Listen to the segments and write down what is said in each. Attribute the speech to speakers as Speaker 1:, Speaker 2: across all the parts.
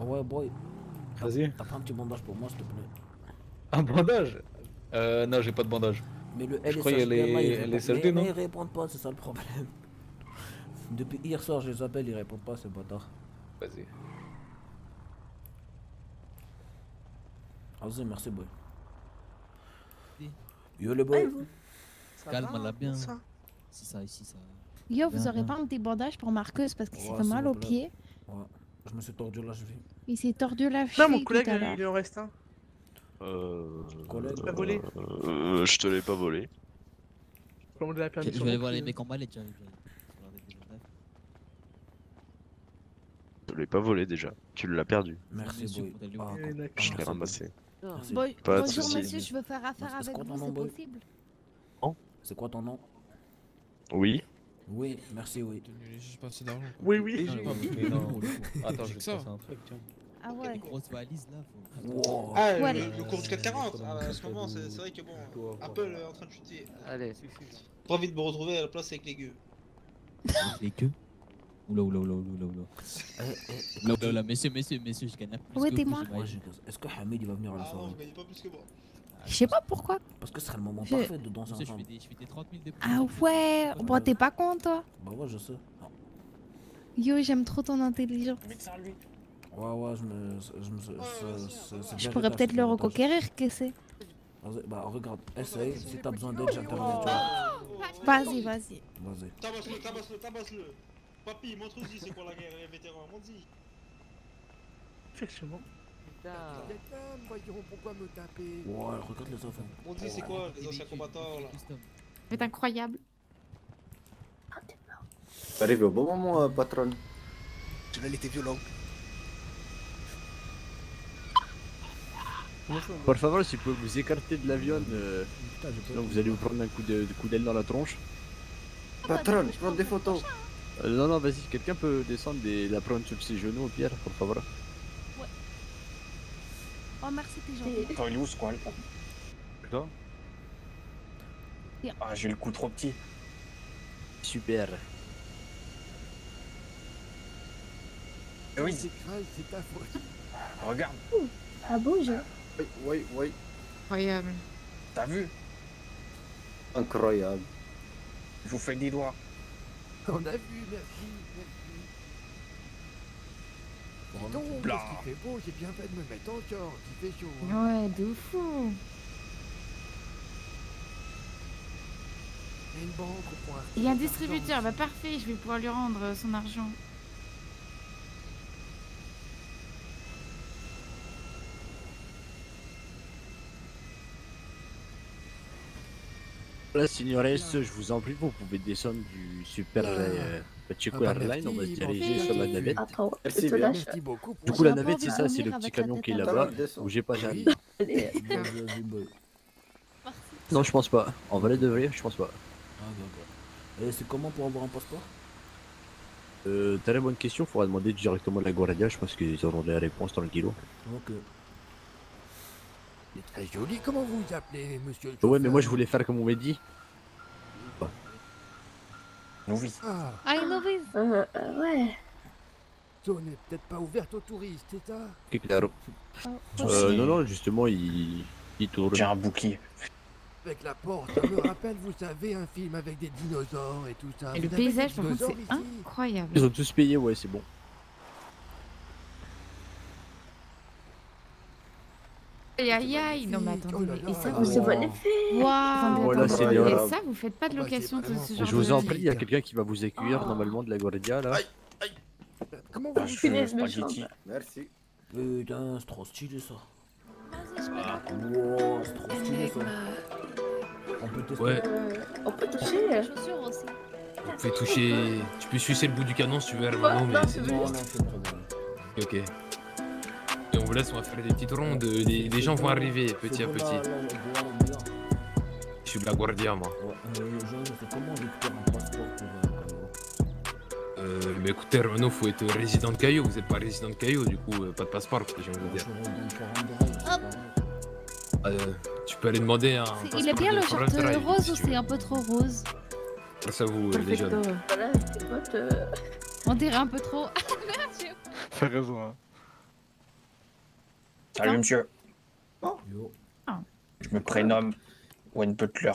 Speaker 1: Oh ouais, boy.
Speaker 2: Vas-y.
Speaker 1: T'as pas un petit bandage pour moi, s'il te plaît
Speaker 2: Un bandage? Euh, non, j'ai pas de bandage.
Speaker 1: Mais le
Speaker 2: Je
Speaker 1: L
Speaker 2: crois
Speaker 1: il
Speaker 2: non
Speaker 1: mais ils répondent pas, c'est ça le problème. Depuis hier soir, je les appelle, ils répondent pas, ces bâtards.
Speaker 2: Vas-y.
Speaker 1: Vas-y, merci, boy.
Speaker 3: Oui.
Speaker 1: Yo, le boy.
Speaker 3: Calme-la bien. Si ça, ici, ça.
Speaker 4: Yo, vous aurez pas un bandage pour Marcus parce qu'il s'est fait mal
Speaker 1: vous
Speaker 4: au
Speaker 1: plaît.
Speaker 4: pied.
Speaker 1: Ouais. Je me suis tordu la cheville.
Speaker 4: Il s'est tordu la cheville
Speaker 5: Non, mon collègue, il en reste un.
Speaker 6: Euh...
Speaker 1: Collègue.
Speaker 5: Pas volé.
Speaker 6: euh, je te l'ai pas volé.
Speaker 3: Je vais aller voir les
Speaker 5: euh,
Speaker 3: mecs en mallette, j'arrive. j'arrive. Je
Speaker 6: l'ai pas volé déjà. Tu l'as perdu.
Speaker 1: Merci,
Speaker 3: aller
Speaker 1: Ah,
Speaker 6: Je l'ai ramassé.
Speaker 4: Bonjour monsieur, je veux faire affaire
Speaker 1: C'est
Speaker 4: avec
Speaker 1: quoi
Speaker 4: vous,
Speaker 1: ton nom,
Speaker 4: c'est possible
Speaker 1: C'est quoi ton nom
Speaker 6: Oui.
Speaker 1: Oui, merci, oui.
Speaker 7: Juste pas assez d'argent. quoi.
Speaker 5: Oui, oui.
Speaker 2: Non,
Speaker 7: oui.
Speaker 2: mais non. Attends, je vais te passer un truc, tiens.
Speaker 4: Ah
Speaker 3: Il y a des
Speaker 4: ouais.
Speaker 3: grosses valises là. Faut...
Speaker 1: Wow.
Speaker 8: Ah,
Speaker 4: Ouais,
Speaker 8: le, le cours du 440 ah, En ce moment, c'est vrai que bon, Apple est en train de chuter.
Speaker 9: Allez.
Speaker 8: Pas envie de me retrouver à la place avec les gueux.
Speaker 3: Les queues. Oula, oula, oula, oula, oula.
Speaker 1: Eh, eh,
Speaker 3: Oula, oula, messieurs, messieurs, messieurs, je gagne plus
Speaker 4: Ouais,
Speaker 3: que
Speaker 4: t'es
Speaker 3: vous,
Speaker 4: moi.
Speaker 1: moi,
Speaker 3: j'imagine.
Speaker 1: j'ai- Est-ce que Hamid il va venir à la
Speaker 8: Ah non, je gagne pas plus que moi.
Speaker 4: Je sais pas pourquoi.
Speaker 1: Parce que ce serait le moment
Speaker 4: Je-
Speaker 1: parfait de danser
Speaker 3: Monsieur, je fais
Speaker 1: ensemble.
Speaker 3: des, je fais des 30 000 de plus.
Speaker 4: Ah ouais. Bon, t'es pas con toi
Speaker 1: Bah ouais, je sais. Non.
Speaker 4: Yo, j'aime trop ton intelligence.
Speaker 1: Ouais, ouais, je me. Je, me,
Speaker 4: pourrais peut-être le reconquérir, que c'est?
Speaker 1: Vas-y, Bah regarde, essaye. Si t'as besoin d'aide, j'interviens, tu vois.
Speaker 4: Vas-y, vas-y.
Speaker 1: Vas-y.
Speaker 8: Tabasse-le, tabasse-le, tabasse-le. Papy, montre-y c'est quoi la guerre, les vétérans, montre-y.
Speaker 5: Effectivement.
Speaker 9: Voyons pourquoi me taper.
Speaker 1: Ouais, regarde les enfants.
Speaker 8: Montre-y c'est quoi les anciens combattants là.
Speaker 4: C'est incroyable.
Speaker 10: Arrivé au bon moment, euh, patronne.
Speaker 9: Celui-là, il était violent.
Speaker 11: Por favor, si vous pouvez vous écarter de l'avion, euh,
Speaker 1: Putain,
Speaker 11: sinon vous allez vous prendre un coup de, de coup d'aile dans la tronche.
Speaker 10: Patronne, je prends des photos.
Speaker 11: Euh, non, non, vas-y, quelqu'un peut descendre et la prendre sur ses genoux, Pierre, por favor.
Speaker 4: Oh, merci, t'es gentil.
Speaker 9: Attends, il est où ce coin là Ah, j'ai le cou trop petit.
Speaker 11: Super.
Speaker 9: Eh oui,
Speaker 10: C'est grave, c'est ta faute.
Speaker 9: regarde,
Speaker 4: Ah bouge.
Speaker 10: Oui, oui, oui.
Speaker 4: Incroyable.
Speaker 9: t'as vu?
Speaker 10: Incroyable.
Speaker 9: Je vous fais des doigts.
Speaker 10: On a vu, merci. Dis donc, qu'est-ce qu'il fait beau, j'ai bien fait de me mettre en short, il fait chaud. hein.
Speaker 4: Ouais, de fou.
Speaker 10: Il y a une banque au point.
Speaker 12: Il y a un distributeur, bah parfait, je vais pouvoir lui rendre euh, son argent.
Speaker 11: Là, signores, je vous en prie, vous pouvez descendre du Super euh, Pacheco
Speaker 10: Ah bah
Speaker 11: Airline, on va se diriger sur la navette.
Speaker 4: Attends,
Speaker 10: Merci bien, merci beaucoup.
Speaker 11: Du coup, la
Speaker 4: J'ai
Speaker 11: navette, c'est ça, c'est le petit
Speaker 4: la
Speaker 11: camion qui est là-bas.
Speaker 10: Descends.
Speaker 11: Bougez pas,
Speaker 1: boy.
Speaker 11: Non, je pense pas. En vrai de vrai, je pense pas.
Speaker 1: Ah, d'accord. Et c'est comment pour avoir un passeport?
Speaker 11: Euh, très bonne question, faudra demander directement à la Guardia, je pense qu'ils auront les réponses dans le kilo.
Speaker 1: Ok.
Speaker 10: C'est très joli, comment vous vous appelez, monsieur le
Speaker 11: Ouais, mais moi je voulais faire comme on m'a dit.
Speaker 9: Novice.
Speaker 10: Ah,
Speaker 4: Ah, une novice
Speaker 12: Euh,
Speaker 4: Ouais.
Speaker 10: zone n'est peut-être pas ouverte aux touristes, c'est ça?
Speaker 11: Que claro. Euh, non, non, justement, il, il tourne.
Speaker 9: J'ai un bouclier.
Speaker 10: Avec la porte, ça me rappelle, vous savez, un film avec des dinosaures et tout ça.
Speaker 12: Et le
Speaker 10: Vous avez des
Speaker 12: paysage, par contre,
Speaker 10: dinosaures
Speaker 12: c'est
Speaker 10: ici?
Speaker 12: incroyable.
Speaker 11: Ils ont tous payé, ouais, c'est bon.
Speaker 12: Aïe aïe aïe, non mais
Speaker 10: Oh
Speaker 12: attendez, mais- et ça
Speaker 10: Oh,
Speaker 12: vous
Speaker 10: c'est bon.
Speaker 11: Voilà,
Speaker 12: attendez,
Speaker 11: Seigneur.
Speaker 12: et ça vous faites pas de
Speaker 10: Ah bah, c'est
Speaker 12: location de ce genre
Speaker 11: Je vous en prie, il y a quelqu'un qui va vous accueillir normalement de la Guardia là.
Speaker 10: Comment
Speaker 9: Ah,
Speaker 10: vous
Speaker 9: je
Speaker 10: vous
Speaker 9: fais
Speaker 10: appelez
Speaker 9: spaghetti.
Speaker 10: Merci.
Speaker 1: Putain, c'est trop stylé ça. Wow, c'est trop stylé ça. On peut tester
Speaker 7: Ouais,
Speaker 4: On peut toucher chaussures aussi.
Speaker 7: vous pouvez toucher. Tu peux sucer le bout du canon si tu veux, Hermano, mais c'est
Speaker 1: Non, non, c'est bien.
Speaker 7: Ok. On vous laisse, on va faire des petites rondes. Les, les gens vont arriver petit à petit. Je suis de la Guardia, moi.
Speaker 1: Euh, euh,
Speaker 7: Euh, mais écoutez, Hermano, faut être résident de Caillou. Vous êtes pas résident de Caillou, du coup, euh, pas de passeport, j'ai envie de dire.
Speaker 4: Hop.
Speaker 7: Euh, tu peux aller demander un.
Speaker 4: Il est bien le short
Speaker 7: Drive,
Speaker 4: rose
Speaker 7: si
Speaker 4: ou c'est un peu trop rose?
Speaker 7: Grâce à vous, euh, les jeunes.
Speaker 4: Voilà. On dirait un peu trop.
Speaker 2: T'as raison, hein.
Speaker 12: Salut, monsieur.
Speaker 1: Yo.
Speaker 12: Je me prénomme Wayne Butler.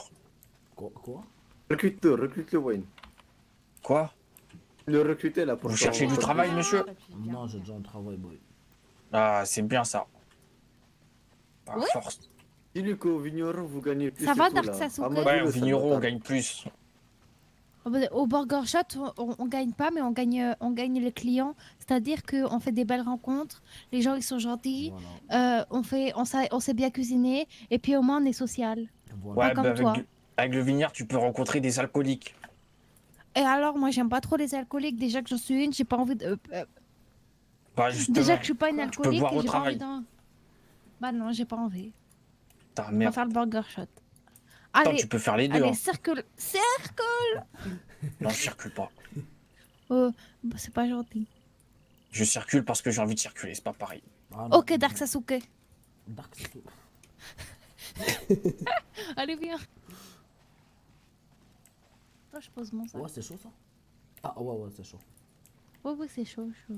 Speaker 1: Quoi, quoi?
Speaker 11: Recrute-le, recrute-le, Wayne.
Speaker 12: Quoi?
Speaker 11: Le recruter là pour
Speaker 12: Vous cherchez du travail, monsieur?
Speaker 1: Non, j'ai déjà un travail, boy.
Speaker 12: Ah, c'est bien ça. Par
Speaker 4: Ouais
Speaker 12: force.
Speaker 11: Dis-lui qu'au vigneron vous gagnez plus.
Speaker 4: Ça va, Dark. Sasuke
Speaker 12: Ouais, au vigneron, on gagne plus.
Speaker 4: Au Burger Shot, on, on- gagne pas, mais on gagne, euh, on gagne les clients. C'est-à-dire qu'on fait des belles rencontres, les gens ils sont gentils, euh, on, fait, on, sait, on sait bien cuisiner, et puis au moins on est social.
Speaker 12: Ouais,
Speaker 4: comme
Speaker 12: bah, avec,
Speaker 4: toi.
Speaker 12: le- avec le vignard, tu peux rencontrer des alcooliques.
Speaker 4: Et alors, moi j'aime pas trop les alcooliques. Déjà que j'en suis une, j'ai pas envie de. euh, euh,
Speaker 12: Bah, justement,
Speaker 4: déjà que je suis pas une alcoolique, j'ai pas envie d'un. Bah non, j'ai pas envie. On va faire le Burger Shot.
Speaker 12: Attends,
Speaker 4: Allez,
Speaker 12: tu peux faire les deux.
Speaker 4: allez,
Speaker 12: hein.
Speaker 4: circule, circule.
Speaker 12: Non, je circule pas.
Speaker 4: Oh, bah, c'est pas gentil.
Speaker 12: Je circule parce que j'ai envie de circuler, c'est pas pareil.
Speaker 1: Ah, non.
Speaker 4: Ok, Dark Sasuke.
Speaker 1: Dark Sasuke.
Speaker 4: Allez, viens. Toi, je pose mon sac.
Speaker 1: Ouais, c'est chaud ça Ah, ouais, ouais, c'est chaud.
Speaker 4: Ouais, ouais, c'est chaud, chaud.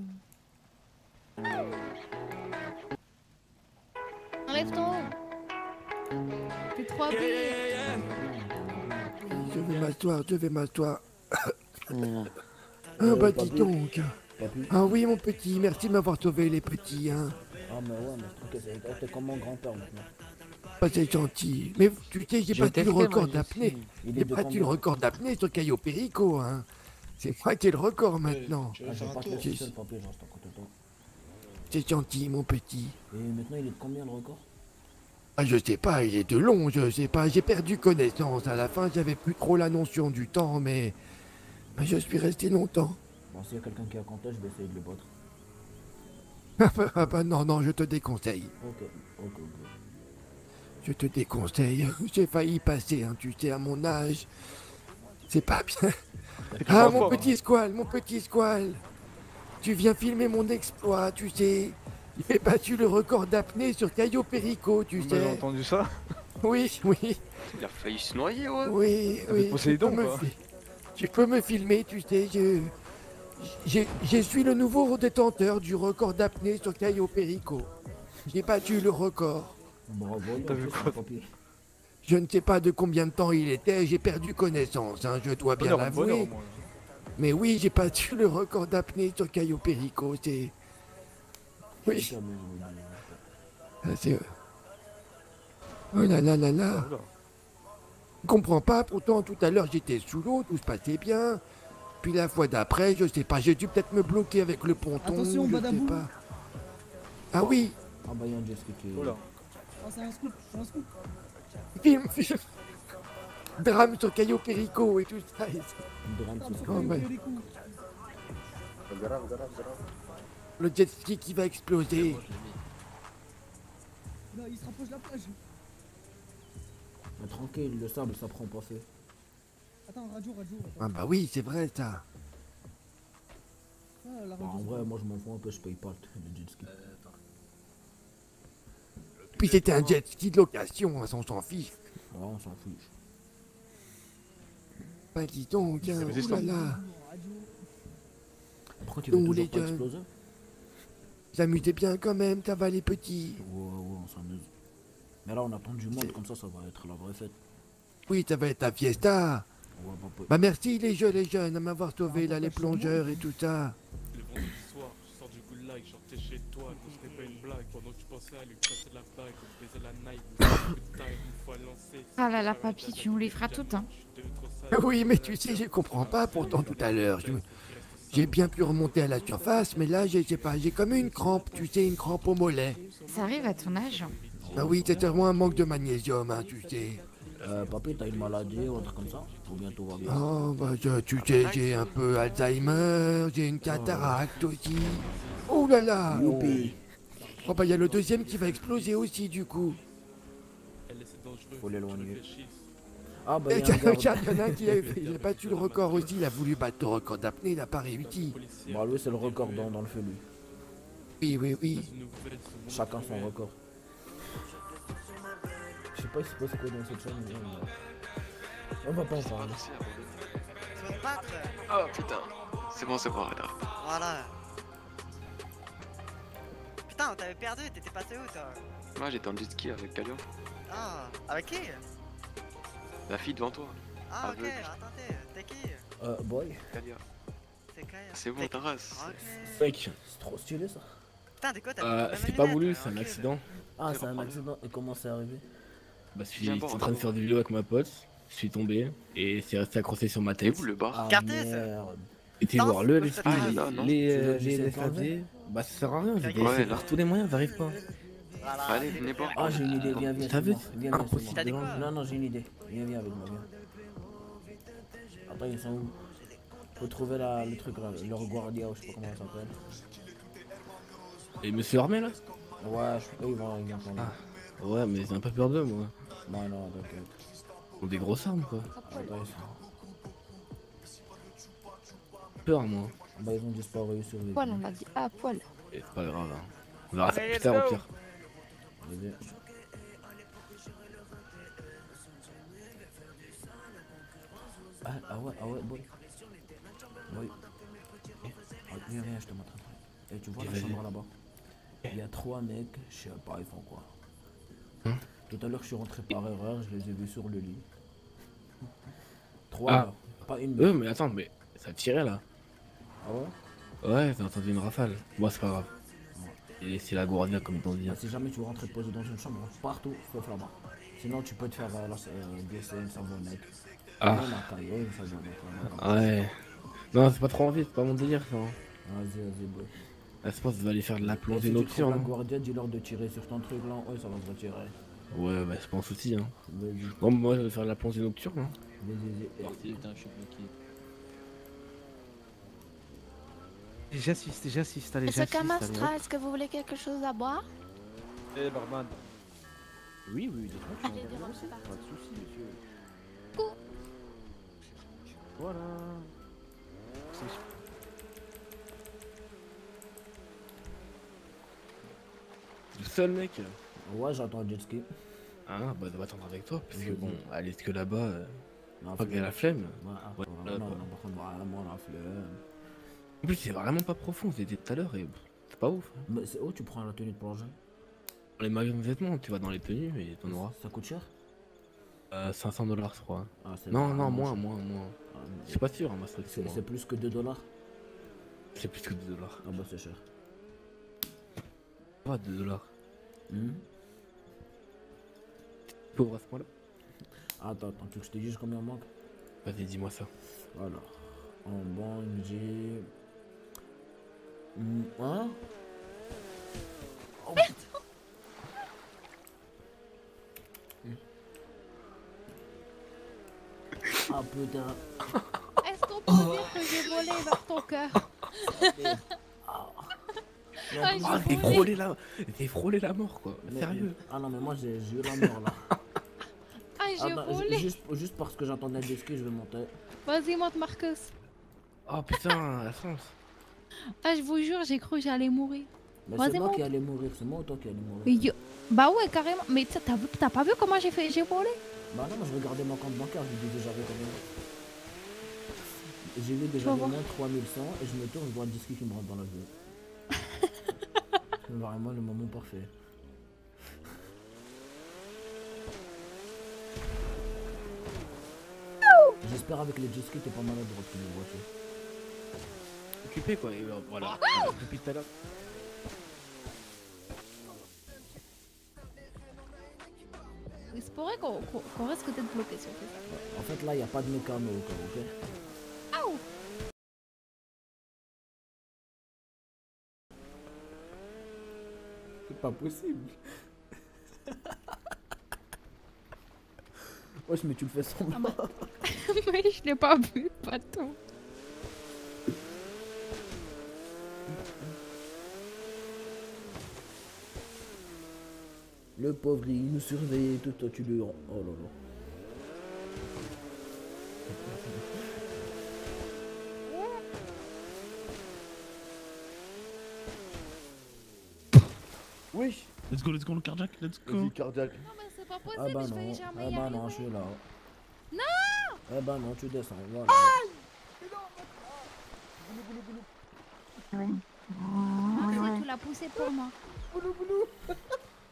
Speaker 4: Enlève ton haut.
Speaker 10: Je vais m'asseoir, je vais m'asseoir. Ah
Speaker 1: Euh,
Speaker 10: bah dis donc. Ah oui mon petit, merci de m'avoir sauvé les petits. Hein.
Speaker 1: Ah, mais ouais, mais je trouve que c'est comme mon grand-père maintenant.
Speaker 10: Ah, c'est gentil. Mais tu sais, j'ai battu le record d'apnée.
Speaker 1: sais. Il est
Speaker 10: J'ai battu le record d'apnée sur Caillou Perico. Hein. C'est moi qui ai le record maintenant.
Speaker 1: Ah.
Speaker 10: C'est gentil mon petit.
Speaker 1: Et maintenant, il est de combien le record?
Speaker 10: Ah, je sais pas, il est de long, je sais pas. J'ai perdu connaissance. À la fin, j'avais plus trop la notion du temps, mais. mais je suis resté longtemps.
Speaker 1: Bon, s'il y a quelqu'un qui a compté, je vais essayer de le battre.
Speaker 10: ah bah non, non, je te déconseille.
Speaker 1: Ok, ok, ok.
Speaker 10: Je te déconseille. J'ai failli passer, hein, tu sais, à mon âge. C'est pas bien. Ah, mon
Speaker 2: fort,
Speaker 10: petit squal, mon petit squal. Tu viens filmer mon exploit, tu sais. J'ai battu le record d'apnée sur Caillou Perico, tu
Speaker 2: Bah, J'ai
Speaker 10: sais.
Speaker 2: entendu ça.
Speaker 10: Oui, oui.
Speaker 13: Il a failli se noyer, ouais.
Speaker 10: Oui,
Speaker 2: T'as
Speaker 10: oui. tu peux me Tu peux me filmer, tu sais, je... Je, je suis le nouveau détenteur du record d'apnée sur Caillou Perico. J'ai battu le record.
Speaker 1: Bravo,
Speaker 2: T'as vu quoi.
Speaker 10: Je ne sais pas de combien de temps il était, j'ai perdu connaissance, hein, je dois bien l'avouer. Mais oui, j'ai battu le record d'apnée sur Caillou Perico, c'est... Oui, ah, c'est... Oh là là là là. Je comprends pas, pourtant tout à l'heure j'étais sous l'eau, tout se passait bien. Puis la fois d'après, je sais pas, j'ai dû peut-être me bloquer avec le ponton,
Speaker 14: Attention,
Speaker 10: je sais pas. Ah oui,
Speaker 1: Ah, bah, il y a un jet ski qui est.
Speaker 2: Oula.
Speaker 14: C'est un scoop, c'est un scoop.
Speaker 10: film, film. Drame sur Caillou Perico et tout ça.
Speaker 1: Drame,
Speaker 10: ouais. Le jet ski qui va exploser.
Speaker 14: Là, il se rapproche de la plage.
Speaker 1: Mais tranquille, le sable, ça prend pas feu.
Speaker 14: Attends, radio, radio. attends.
Speaker 10: Ah bah oui, c'est vrai ça.
Speaker 14: Ah, la
Speaker 1: Bah, en vrai, moi, je m'en fous un peu, je paye pas le jet ski.
Speaker 10: Puis c'était un jet ski de location, hein, on s'en fiche.
Speaker 1: Ouais, on s'en fiche.
Speaker 10: Bah dis donc, hein,
Speaker 2: mais c'est
Speaker 10: oh là
Speaker 2: ça.
Speaker 10: là.
Speaker 14: Radio.
Speaker 1: Pourquoi tu veux
Speaker 10: Donc,
Speaker 1: toujours
Speaker 10: les
Speaker 1: pas
Speaker 10: jeunes.
Speaker 1: Exploser
Speaker 10: S'amusez bien quand même, ça va les petits.
Speaker 1: Ouais, ouais, on s'amuse. Mais là, on attend du monde, comme ça, ça va être la vraie fête.
Speaker 10: Oui, ça va être la fiesta.
Speaker 1: Ouais, papa.
Speaker 10: Bah merci les jeunes, les jeunes, à m'avoir sauvé là, les plongeurs et tout ça.
Speaker 15: Le vendredi soir, je sors du goulag, sortais chez toi, non c'était pas une blague. Pendant que tu pensais à lui passer la bague, on baisait la night, une fois lancé.
Speaker 4: Ah là là, papy, tu nous les feras toutes, hein.
Speaker 10: Oui, mais tu sais, je comprends pas pourtant tout à l'heure. je J'ai bien pu remonter à la surface, mais là, je sais pas, j'ai comme une crampe, tu sais, une crampe au mollet.
Speaker 4: Ça arrive à ton âge.
Speaker 10: Bah oui, c'est vraiment un manque de magnésium, hein, tu sais.
Speaker 1: Euh, papy, t'as une maladie ou un truc comme ça? Ou bien tout va bien
Speaker 10: Oh, bah je- tu sais, j'ai un peu Alzheimer, j'ai une cataracte aussi. Oh là là
Speaker 1: Youpi
Speaker 10: Oh bah il y a le deuxième qui va exploser aussi du coup.
Speaker 1: Faut l'éloigner. Ah, bah,
Speaker 10: Et
Speaker 1: il y a un
Speaker 10: il y
Speaker 1: garde.
Speaker 10: en a un qui a, il a battu le record aussi, il a voulu battre le record d'apnée, il n'a pas réussi.
Speaker 1: Bah, lui, c'est le record dans, dans le fait, lui.
Speaker 10: Oui, oui, oui.
Speaker 1: Chacun son record. Je sais pas si c'est quoi dans cette chaîne, mais on va- on va pas en parler.
Speaker 13: Oh putain. C'est bon, c'est bon, arrête.
Speaker 16: Voilà. Putain, on t'avait perdu, t'étais passé où toi?
Speaker 13: Moi j'étais en jet ski avec Calion.
Speaker 16: Ah, avec qui?
Speaker 13: La fille devant toi.
Speaker 16: Ah, ok, attendez, t'es qui?
Speaker 1: Euh, boy.
Speaker 16: C'est Kaya.
Speaker 13: C'est bon,
Speaker 16: T'es-
Speaker 13: ta race.
Speaker 7: Mec,
Speaker 1: C'est trop stylé ça.
Speaker 16: Putain, t'es quoi t'as
Speaker 7: euh, c'était pas
Speaker 16: lunette,
Speaker 7: voulu, c'est un accident.
Speaker 1: Ah,
Speaker 13: C'est
Speaker 1: un accident. Et comment c'est arrivé?
Speaker 7: Bah, je suis
Speaker 13: Viens
Speaker 7: j'étais en train de faire des vidéos avec ma pote, je suis tombé et c'est resté accroché sur ma tête.
Speaker 13: où le bar?
Speaker 1: Ah.
Speaker 7: Et tu voir le
Speaker 16: pas
Speaker 13: Ah,
Speaker 7: les, les, euh, les LFAD, bah ça sert à rien, par tous les moyens, j'arrive pas.
Speaker 16: Voilà.
Speaker 13: Allez, venez boire.
Speaker 1: Ah, j'ai une idée, viens, viens.
Speaker 7: T'as
Speaker 1: c'est
Speaker 7: vu.
Speaker 1: Viens, viens,
Speaker 16: dit
Speaker 7: de
Speaker 16: quoi.
Speaker 1: Non, non, j'ai une idée. Viens, viens avec moi, viens. Attends, ils sont où Faut trouver la, le truc là, leur guardia ou je sais pas comment ça s'appelle.
Speaker 7: Et monsieur Armé là
Speaker 1: Ouais, je... eux, ils vont, ils vont.
Speaker 7: Ah. Ouais, mais j'ai un peu peur d'eux moi.
Speaker 1: Non, non, t'inquiète.
Speaker 7: Ils ont des grosses armes quoi.
Speaker 1: Attends, ils sont-
Speaker 7: Peur moi.
Speaker 1: Bah, ils ont disparu sur les.
Speaker 4: Poil, on l'a dit. Ah, poil.
Speaker 7: Et c'est pas grave. Hein. On verra ça plus tard au pire.
Speaker 1: Ah, ah ouais, ah ouais, boy. Boy. Eh, ah, viens, viens, je te montre un truc. Et tu vois la chambre là-bas? Il y a trois mecs, je sais pas, ils font quoi.
Speaker 7: Hein?
Speaker 1: Tout à l'heure, je suis rentré par erreur, je les ai vus sur le lit. Trois,
Speaker 7: Ah.
Speaker 1: pas une.
Speaker 7: Eux, mais attends, mais ça tirait là.
Speaker 1: Ah ouais?
Speaker 7: Ouais, j'ai entendu une rafale. Bon, c'est pas grave. Et c'est la Guardia comme t'en dis.
Speaker 1: Bah, Si jamais tu veux rentrer poser dans une chambre, partout, sauf là-bas. Sinon, tu peux te faire euh, la blesser une savonnette.
Speaker 7: Ah. Ouais. Non, c'est pas trop envie, c'est pas mon délire ça. hein.
Speaker 1: Vas-y, vas-y, boy.
Speaker 7: Je pense que vais aller faire de la plongée
Speaker 1: si
Speaker 7: nocturne.
Speaker 1: la guardia, dis-leur de tirer sur ton truc là. Ouais, ça va se retirer.
Speaker 7: Ouais, bah je pense aussi. Hein.
Speaker 1: Vas-y,
Speaker 7: Bon, moi je vais faire de la plongée nocturne. Hein.
Speaker 1: vas-y, vas-y.
Speaker 3: Parti, putain, je suis bloqué.
Speaker 2: J'insiste, j'insiste, allez,
Speaker 4: Monsieur
Speaker 2: j'insiste. allez,
Speaker 4: Camastra, est-ce que vous voulez quelque chose à boire?
Speaker 11: Eh, barman.
Speaker 2: Oui, oui, dites-moi,
Speaker 4: Allez,
Speaker 2: aussi,
Speaker 4: parti.
Speaker 2: Pas de soucis, monsieur.
Speaker 4: Coucou.
Speaker 2: Voilà. C'est-
Speaker 7: Le seul mec.
Speaker 1: Ouais, j'attends un jet ski.
Speaker 7: Ah, bah on va attendre avec toi. Parce que bon, aller que là-bas, euh,
Speaker 1: Non,
Speaker 7: pas a la flemme.
Speaker 1: Ouais, ah, non, non, par contre, la flemme.
Speaker 7: En plus, c'est vraiment pas profond. C'était tout à l'heure et c'est pas ouf. hein.
Speaker 1: Mais c'est où tu prends la tenue de plongée
Speaker 7: les magasins de vêtements, tu vas dans les tenues et t'en auras.
Speaker 1: Ça coûte cher?
Speaker 7: Euh, 500 dollars, je crois.
Speaker 1: Ah,
Speaker 7: Non, non, moins, moins, moins.
Speaker 1: Ah,
Speaker 7: Je suis pas sûr, hein, ma
Speaker 1: C'est plus que 2 dollars?
Speaker 7: C'est plus que 2 dollars.
Speaker 1: Ah bah c'est cher.
Speaker 7: Pas 2 dollars.
Speaker 1: Hmm?
Speaker 7: Pauvre à ce point-là?
Speaker 1: Attends, attends, tu veux que je te dise combien on manque?
Speaker 7: Vas-y, dis-moi ça.
Speaker 1: Alors, en banque, j'ai. Hein Oh, Ah putain.
Speaker 4: Est-ce qu'on peut dire que j'ai volé vers ton cœur Ah, j'ai
Speaker 7: Ah, t'es frôlé la... t'es frôlé la mort, quoi.
Speaker 1: Mais-
Speaker 7: Sérieux.
Speaker 1: Ah non, mais moi j'ai eu la mort là.
Speaker 4: Ah, j'ai
Speaker 1: Ah, bah,
Speaker 4: volé
Speaker 1: juste, juste parce que j'attendais le ski, je vais monter.
Speaker 4: Vas-y, monte Marcus.
Speaker 7: Oh putain, la France.
Speaker 4: Ah, je vous jure, j'ai cru que j'allais mourir.
Speaker 1: Mais c'est moi qui allais mourir, c'est moi ou toi qui allais mourir?
Speaker 4: Yo- Bah ouais, carrément. Mais t'as vu- pas vu comment j'ai fait J'ai volé?
Speaker 1: Bah non, moi je regardais mon compte bancaire, je disais j'avais combien J'ai vu que j'avais moins de 3100 et je me tourne, je vois le disque qui me rentre dans la vue. c'est vraiment le moment parfait. J'espère avec les jet skis t'es pas malade de reprendre une voiture.
Speaker 7: Occupé, quoi. Et euh, voilà. Depuis tout à l'heure.
Speaker 4: Il se pourrait qu'on qu'on risque d'être bloqué si on fait ça.
Speaker 1: En fait là, il n'y a pas de mécano où, ok?
Speaker 4: Aouh
Speaker 1: C'est pas possible. Wesh, mais tu le fais semblant.
Speaker 4: Mais je l'ai pas vu, pas tout.
Speaker 1: Le pauvre, il nous surveillait tout, toi tu le... Oh là là.
Speaker 11: Oui.
Speaker 3: Let's go, let's go, le cardiaque, let's go.
Speaker 11: Vas-y, cardiaque.
Speaker 4: Non, mais c'est pas
Speaker 1: Ah
Speaker 4: possible,
Speaker 1: bah
Speaker 4: je
Speaker 1: non,
Speaker 4: vais
Speaker 1: ah
Speaker 4: jamais y
Speaker 1: bah non, je suis là.
Speaker 4: Non
Speaker 1: Ah bah non, tu descends, voilà.
Speaker 4: Ouais. Ouais. Tu l'as poussé pour moi.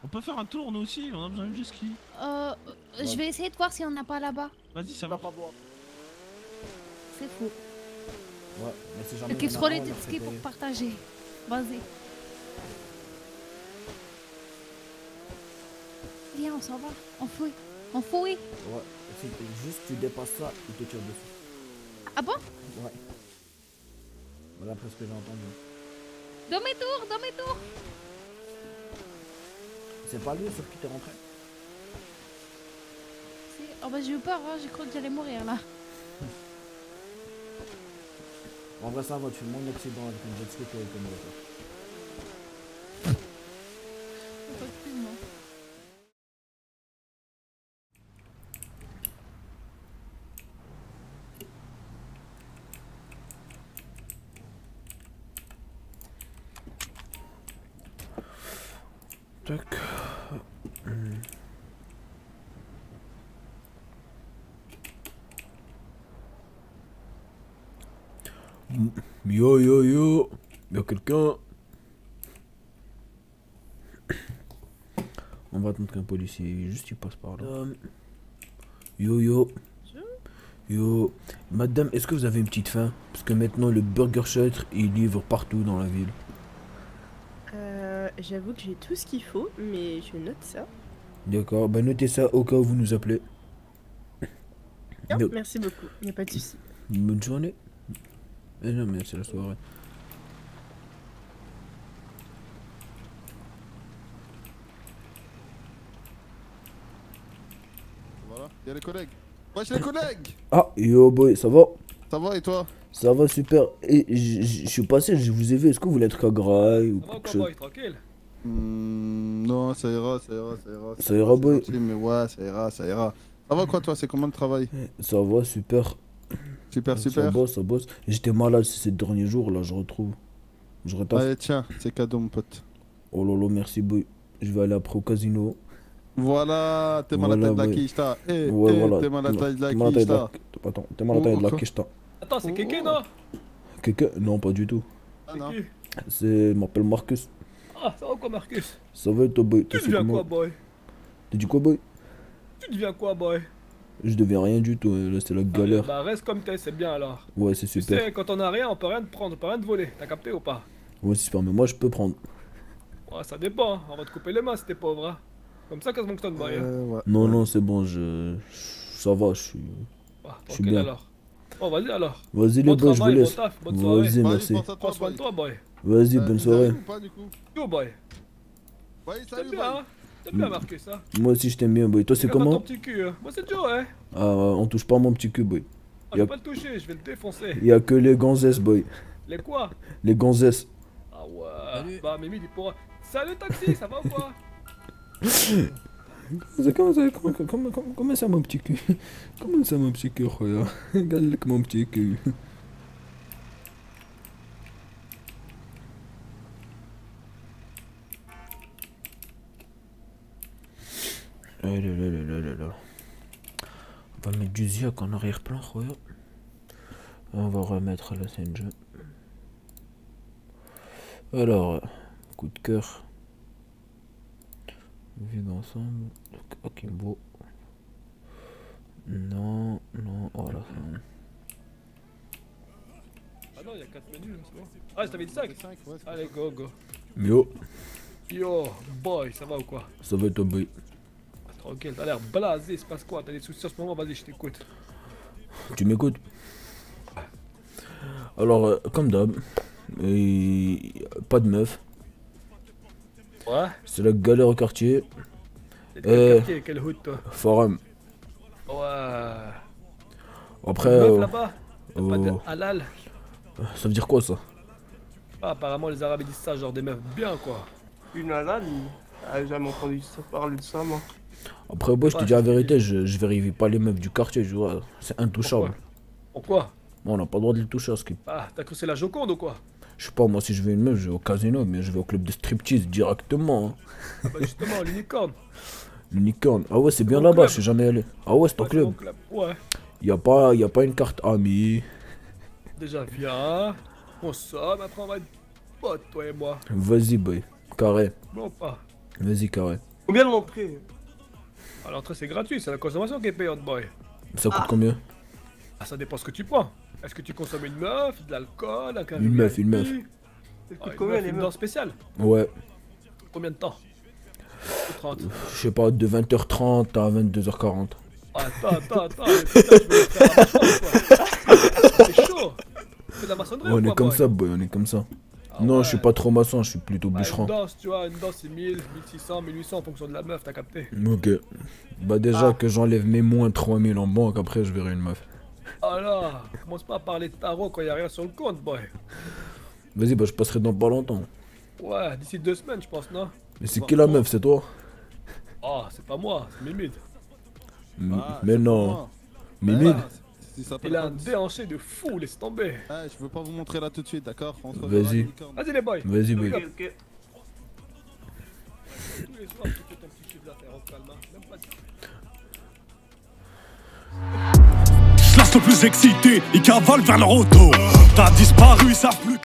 Speaker 11: On peut faire un tour nous aussi, on a besoin de jet ski.
Speaker 4: Euh, je vais essayer de voir si on n'a pas là-bas.
Speaker 11: Vas-y, ça va.
Speaker 4: C'est fou.
Speaker 17: Ouais, mais c'est jamais.
Speaker 4: Le kids
Speaker 17: on a
Speaker 4: roller
Speaker 17: un, on
Speaker 4: jet
Speaker 17: leur fait
Speaker 4: ski pour partager. Vas-y. Viens, on s'en va. On fouille. On fouille.
Speaker 17: Ouais, si juste tu dépasses ça, il te tire dessus.
Speaker 4: Ah bon?
Speaker 17: Ouais. Voilà après ce que j'ai entendu.
Speaker 4: Demi-tour, demi-tour.
Speaker 17: C'est pas lui sur qui t'es rentré
Speaker 4: Si. Oh bah j'ai eu peur, hein. j'ai cru que j'allais mourir là.
Speaker 17: En vrai, ça va, tu fais moins d'accidents avec un jet ski qu'avec un moteur.
Speaker 4: Effectivement.
Speaker 17: Tac. Yo yo yo, y'a quelqu'un On va attendre qu'un policier juste il passe par là. Yo yo. Yo. Madame, est-ce que vous avez une petite faim? Parce que maintenant le Burger Shut il livre partout dans la ville.
Speaker 18: Euh, J'avoue que j'ai tout ce qu'il faut, mais je note ça.
Speaker 17: D'accord, bah notez ça au cas où vous nous appelez.
Speaker 18: Non, merci beaucoup, y a pas de souci.
Speaker 17: Bonne journée. Eh non, mais c'est la soirée.
Speaker 19: Voilà, il y a les collègues. Wesh les collègues
Speaker 17: Ah, yo boy, ça va?
Speaker 19: Ça va et toi?
Speaker 17: Ça va super. Et je suis passé, je vous ai vu. Est-ce que vous voulez être à Graille ou
Speaker 15: Ça
Speaker 17: quelque chose?
Speaker 15: boy, tranquille
Speaker 19: Hmm, Non, ça ira, ça ira, ça ira.
Speaker 17: Ça ira, boy.
Speaker 19: gentil, Mais ouais, ça ira, ça ira. Ça va quoi toi? C'est comment le travail?
Speaker 17: Ça va super.
Speaker 19: Super,
Speaker 17: Ça
Speaker 19: super.
Speaker 17: bosse, ça bosse. J'étais malade ces derniers jours, là, je retrouve. Je retaffe.
Speaker 19: Allez, tiens, c'est cadeau mon pote.
Speaker 17: Oh lolo, merci boy. Je vais aller après au casino.
Speaker 19: Voilà, t'es mal à la
Speaker 17: Voilà,
Speaker 19: tête de la
Speaker 17: boy.
Speaker 19: quicheta. Eh,
Speaker 17: Ouais,
Speaker 19: eh,
Speaker 17: voilà.
Speaker 19: t'es mal à la tête de la quicheta.
Speaker 17: Attends, t'es mal à la taille de la
Speaker 19: Oh,
Speaker 17: quicheta.
Speaker 15: Attends, c'est Kéké, non?
Speaker 17: Quelqu'un Non, pas du tout.
Speaker 19: Ah non.
Speaker 17: C'est. M'appelle Marcus.
Speaker 15: Ah, ça va quoi, Marcus?
Speaker 17: Ça va toi, boy?
Speaker 15: Tu deviens quoi, boy?
Speaker 17: T'as dit quoi, boy?
Speaker 15: Tu deviens quoi, boy?
Speaker 17: Je deviens rien du tout. euh, Là, c'est la galère.
Speaker 15: Bah, reste comme t'es, c'est bien alors.
Speaker 17: Ouais, c'est
Speaker 15: Tu
Speaker 17: super.
Speaker 15: sais, quand on a rien, on peut rien te prendre, on peut rien te voler. T'as capté ou pas?
Speaker 17: Ouais, c'est super. Mais moi, je peux prendre.
Speaker 15: Ouais, ça dépend, hein. on va te couper les mains si t'es pauvre. hein. Comme ça que ça fonctionne, boy. hein.
Speaker 19: Euh,
Speaker 17: Non, non, c'est bon, je. Ça va, je suis.
Speaker 15: Ah,
Speaker 17: Je suis bien.
Speaker 15: alors. Vas-y alors.
Speaker 17: Vas-y, les
Speaker 15: Bon
Speaker 17: boys, je vous
Speaker 15: travail,
Speaker 17: laisse.
Speaker 15: Bon taf, bonne soirée.
Speaker 17: Vas-y, merci.
Speaker 15: Prends soin de toi, boy.
Speaker 17: Vas-y,
Speaker 19: Euh,
Speaker 17: bonne soirée.
Speaker 19: allez ou pas du coup?
Speaker 15: Yo, boy.
Speaker 19: Ouais,
Speaker 15: T'aimes
Speaker 19: salut,
Speaker 15: bien,
Speaker 19: boy.
Speaker 15: hein T'aimes bien, Marcus, hein
Speaker 17: Moi aussi, je t'aime bien, boy. Toi, c'est comment
Speaker 15: ton petit cul, hein. Moi, c'est Joe, hein.
Speaker 17: Ah, on touche pas à mon petit cul, boy.
Speaker 15: Ah, je
Speaker 17: Y a,
Speaker 15: vais pas le toucher, je vais le défoncer.
Speaker 17: y a que les gonzesses, boy.
Speaker 15: Les quoi
Speaker 17: Les gonzesses.
Speaker 15: Ah ouais. Bah, Mimi, il pourra. Salut, taxi, ça va ou quoi
Speaker 17: Comment ça, comment, comment, comment, comment ça, mon petit cul Comment ça, mon petit cul, regarde Regarde mon petit cul. Eh là là là là là là. On va mettre du Ziac en arrière-plan, regarde. On va remettre la scène jeu. Alors, coup de cœur. Vivre ensemble. Akimbo. Non, non, voilà.
Speaker 15: Ah non, il y a 4 menus, c'est bon. Ah, je t'avais dit 5 Allez, go, go.
Speaker 17: Yo,
Speaker 15: Yo, boy, ça va ou quoi?
Speaker 17: Ça va toi, boy.
Speaker 15: Tranquille, t'as l'air blasé, il se passe quoi T'as des soucis en ce moment Vas-y, je t'écoute.
Speaker 17: Tu m'écoutes Alors, euh, comme d'hab, euh, pas de meuf.
Speaker 15: Ouais
Speaker 17: C'est la galère au quartier.
Speaker 15: Quel
Speaker 17: Euh,
Speaker 15: quartier, quel hood, toi
Speaker 17: Forum.
Speaker 15: Ouais.
Speaker 17: Après,
Speaker 15: Meuf
Speaker 17: euh,
Speaker 15: là-bas pas de
Speaker 17: euh,
Speaker 15: halal
Speaker 17: ça veut dire quoi ça
Speaker 15: Ah, apparemment, les arabes disent ça, genre des meufs bien, quoi.
Speaker 5: Une halal j'ai jamais entendu ça parler de ça, moi.
Speaker 17: Après, moi, je te dis la vérité, je, je vérifie pas les meufs du quartier, je vois. C'est intouchable.
Speaker 15: Pourquoi?
Speaker 17: Bon, on n'a pas le droit de les toucher à ce qui.
Speaker 15: Ah, t'as cru que c'est la Joconde ou quoi?
Speaker 17: Je sais pas, moi, si je veux une meuf, je vais au casino, mais je vais au club de striptease directement. hein.
Speaker 15: Ah Bah, justement, l'unicorne.
Speaker 17: L'unicorne. Ah ouais, c'est bien là-bas, je suis jamais allé. Ah ouais, c'est ton club.
Speaker 15: club. Ouais.
Speaker 17: Y a pas, y a pas une carte amie.
Speaker 15: Déjà, viens. consomme, après on va être potes, toi et moi.
Speaker 17: Vas-y, boy. Carré.
Speaker 15: Bon, pas.
Speaker 17: Vas-y, carré.
Speaker 5: Combien l'entrée
Speaker 15: À l'entrée, c'est gratuit, c'est la consommation qui est payante, boy.
Speaker 17: Ça coûte combien
Speaker 15: Ah, ça dépend ce que tu prends. Est-ce que tu consommes une meuf, de l'alcool, un
Speaker 17: Une meuf, une meuf.
Speaker 15: Ah,
Speaker 5: coûte
Speaker 15: une
Speaker 5: combien,
Speaker 15: meuf,
Speaker 5: les
Speaker 15: une
Speaker 5: meufs
Speaker 15: danse spéciale
Speaker 17: Ouais.
Speaker 15: Combien de temps 30.
Speaker 17: Je sais pas, de 20h30 à 22h40.
Speaker 15: Attends, attends, attends. putain, je vais faire la maçon, quoi. C'est chaud. C'est de la maçonnerie
Speaker 17: On
Speaker 15: ou
Speaker 17: est
Speaker 15: quoi,
Speaker 17: comme
Speaker 15: boy
Speaker 17: ça, boy, on est comme ça. Non, je suis pas trop maçon, je suis plutôt
Speaker 15: Bah,
Speaker 17: bûcheron.
Speaker 15: Une danse, tu vois, une danse c'est 1000, 1600, 1800 en fonction de la meuf, t'as capté
Speaker 17: Ok. Bah déjà que j'enlève mes moins 3000 en banque, après je verrai une meuf.
Speaker 15: Alors, commence pas à parler de tarot quand y a rien sur le compte, boy.
Speaker 17: Vas-y, bah je passerai dans pas longtemps.
Speaker 15: Ouais, d'ici deux semaines, je pense, non?
Speaker 17: Mais c'est qui la meuf, c'est toi?
Speaker 15: Oh, c'est pas moi, c'est Mimid.
Speaker 17: M-
Speaker 19: Ah,
Speaker 17: Mais non. Mimid?
Speaker 19: Ah, il
Speaker 15: a un déhanché de fou, laisse tomber.
Speaker 19: Ah, je veux pas vous montrer là tout de suite, d'accord
Speaker 17: Vas-y.
Speaker 15: Vas-y, les boys.
Speaker 17: Vas-y, boy.
Speaker 15: De-
Speaker 20: Slash le plus excité, ils cavalent vers leur auto. T'as disparu, ils savent plus.